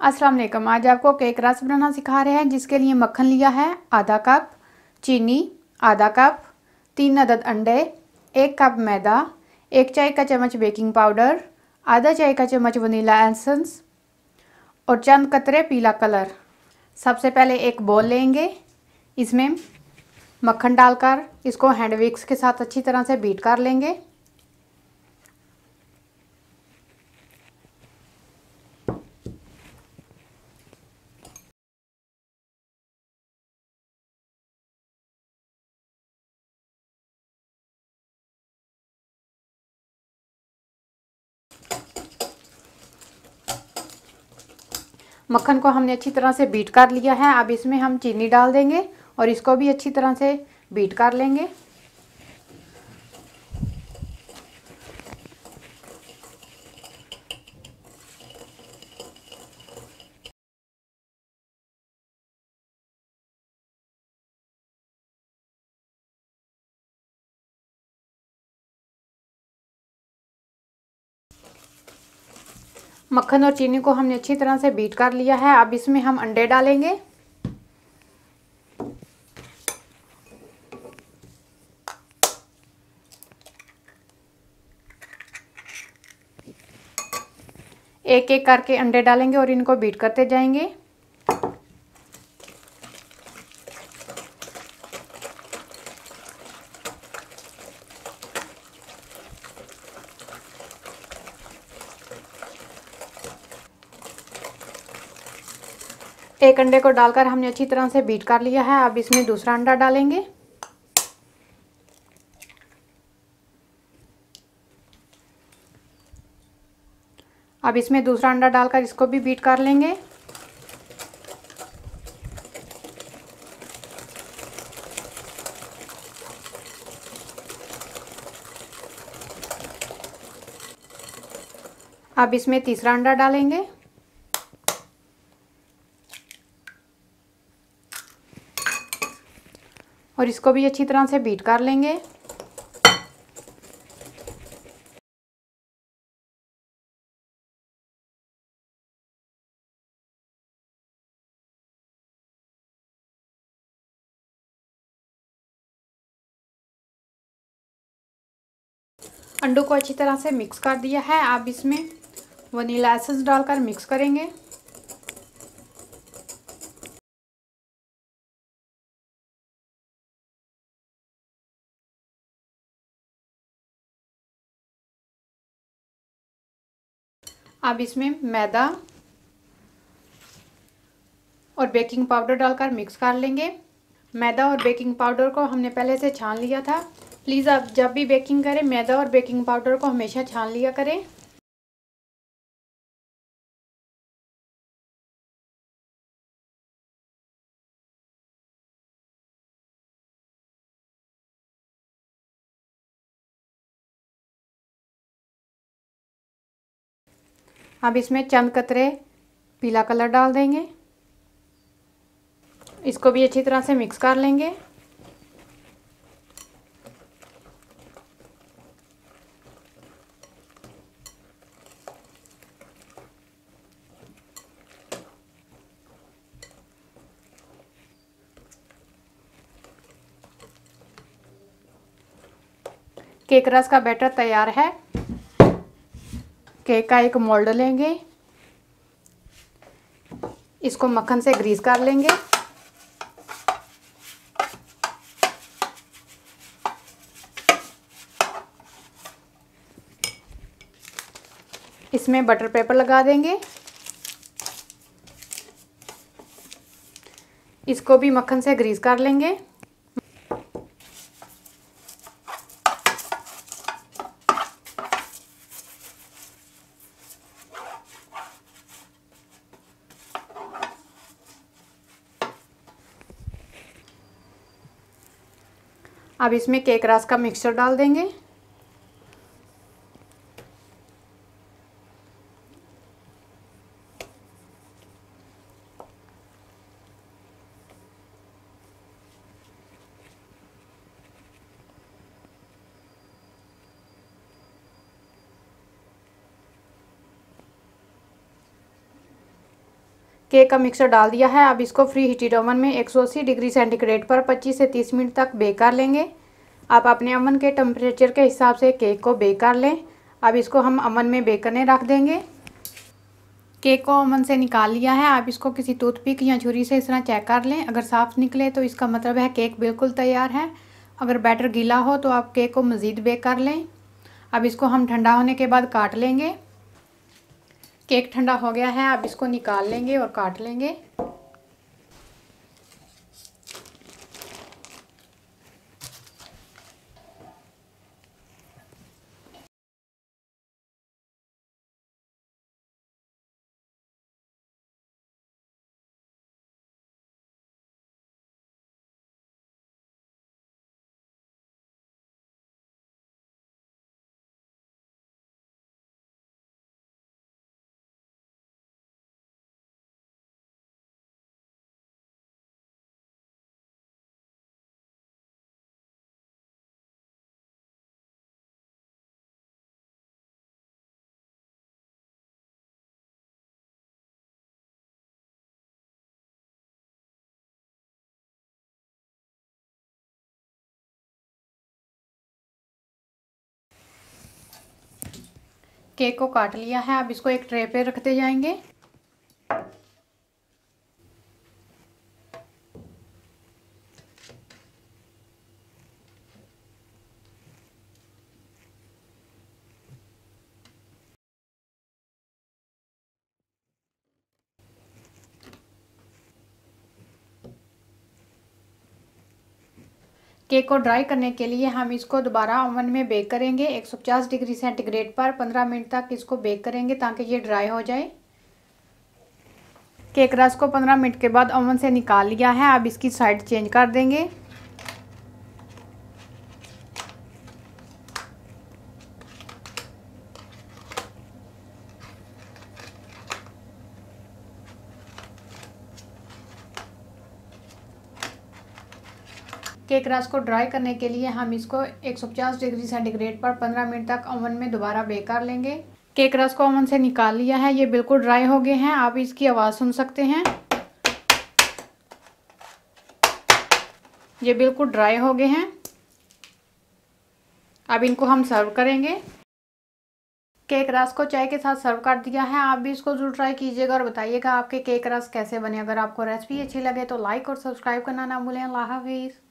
अस्सलाम वालेकुम। आज आपको केक रस बनाना सिखा रहे हैं, जिसके लिए मक्खन लिया है, आधा कप चीनी, आधा कप, तीन अदद अंडे, एक कप मैदा, एक चाय का चम्मच बेकिंग पाउडर, आधा चाय का चम्मच वनीला एसेंस और चंद कतरे पीला कलर। सबसे पहले एक बॉल लेंगे। इसमें मक्खन डालकर इसको हैंड विक्स के साथ अच्छी तरह से बीट कर लेंगे। मक्खन को हमने अच्छी तरह से बीट कर लिया है। अब इसमें हम चीनी डाल देंगे और इसको भी अच्छी तरह से बीट कर लेंगे। मक्खन और चीनी को हमने अच्छी तरह से बीट कर लिया है। अब इसमें हम अंडे डालेंगे। एक एक करके अंडे डालेंगे और इनको बीट करते जाएँगे। एक अंडे को डालकर हमने अच्छी तरह से बीट कर लिया है। अब इसमें दूसरा अंडा डालेंगे। अब इसमें दूसरा अंडा डालकर इसको भी बीट कर लेंगे। अब इसमें तीसरा अंडा डालेंगे। और इसको भी अच्छी तरह से बीट कर लेंगे। अंडों को अच्छी तरह से मिक्स कर दिया है। अब इसमें वनीला एसेंस डालकर मिक्स करेंगे। अब इसमें मैदा और बेकिंग पाउडर डालकर मिक्स कर लेंगे। मैदा और बेकिंग पाउडर को हमने पहले से छान लिया था। प्लीज़ आप जब भी बेकिंग करें, मैदा और बेकिंग पाउडर को हमेशा छान लिया करें। अब इसमें चंद कतरे पीला कलर डाल देंगे। इसको भी अच्छी तरह से मिक्स कर लेंगे। केक रस का बैटर तैयार है। केक का एक मोल्ड लेंगे। इसको मक्खन से ग्रीस कर लेंगे। इसमें बटर पेपर लगा देंगे। इसको भी मक्खन से ग्रीस कर लेंगे। अब इसमें केक रास का मिक्सचर डाल देंगे। केक का मिक्सर डाल दिया है। अब इसको फ्री हीटेड ओवन में 180 डिग्री सेंटीग्रेड पर 25 से 30 मिनट तक बेक कर लेंगे। आप अपने अवन के टेम्परेचर के हिसाब से केक को बेक कर लें। अब इसको हम अवन में बेक करने रख देंगे। केक को अवन से निकाल लिया है। आप इसको किसी टूथपिक या छुरी से इस तरह चेक कर लें। अगर साफ़ निकले तो इसका मतलब है केक बिल्कुल तैयार है। अगर बैटर गीला हो तो आप केक को मज़ीद बेक कर लें। अब इसको हम ठंडा होने के बाद काट लेंगे। केक ठंडा हो गया है अब इसको निकाल लेंगे और काट लेंगे। केक को काट लिया है। अब इसको एक ट्रे पे रखते जाएँगे। केक को ड्राई करने के लिए हम इसको दोबारा ओवन में बेक करेंगे। 150 डिग्री सेंटीग्रेड पर 15 मिनट तक इसको बेक करेंगे ताकि ये ड्राई हो जाए। केक रस को 15 मिनट के बाद ओवन से निकाल लिया है। अब इसकी साइड चेंज कर देंगे। केक रस को ड्राई करने के लिए हम इसको 150 डिग्री सेंटीग्रेड पर 15 मिनट तक ओवन में दोबारा बेक कर लेंगे। केक रस को ओवन से निकाल लिया है, ये बिल्कुल ड्राई हो गए हैं, आप इसकी आवाज़ सुन सकते हैं। ये बिल्कुल ड्राई हो गए हैं। अब इनको हम सर्व करेंगे। केक रस को चाय के साथ सर्व कर दिया है, आप भी इसको ज़रूर ट्राई कीजिएगा और बताइएगा आपके केक रस कैसे बने। अगर आपको रेसिपी अच्छी लगे तो लाइक और सब्सक्राइब करना ना भूलें। अल्लाह हाफिज़।